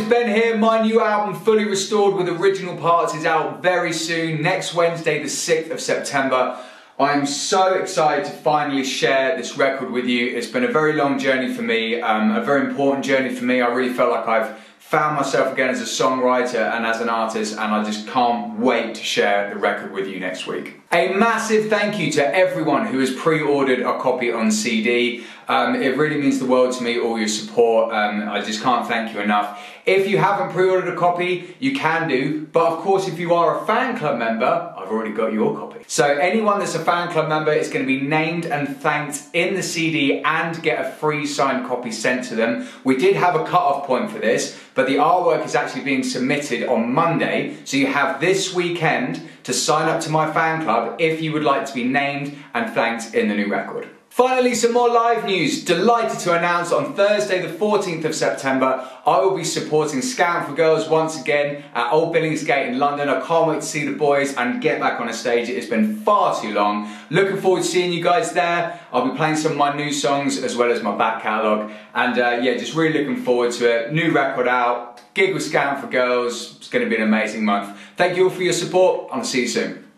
it's Ben here. My new album, Fully Restored with Original Parts, is out very soon, next Wednesday, the 6th of September. I am so excited to finally share this record with you. It's been a very long journey for me, um, a very important journey for me. I really felt like I've found myself again as a songwriter and as an artist, and I just can't wait to share the record with you next week. A massive thank you to everyone who has pre ordered a copy on CD. Um, it really means the world to me, all your support. Um, I just can't thank you enough. If you haven't pre ordered a copy, you can do, but of course, if you are a fan club member, I've already got your copy. So, anyone that's a fan club member is going to be named and thanked in the CD and get a free signed copy sent to them. We did have a cut off point for this, but the artwork is actually being submitted on Monday, so you have this weekend to sign up to my fan club if you would like to be named and thanked in the new record. Finally, some more live news. Delighted to announce on Thursday, the 14th of September, I will be supporting Scouting for Girls once again at Old Billingsgate in London. I can't wait to see the boys and get back on a stage. It has been far too long. Looking forward to seeing you guys there. I'll be playing some of my new songs as well as my back catalogue. And uh, yeah, just really looking forward to it. New record out, gig with Scouting for Girls. It's going to be an amazing month. Thank you all for your support. and I'll see you soon.